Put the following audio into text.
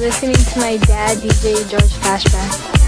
listening to my dad, DJ George Flashback.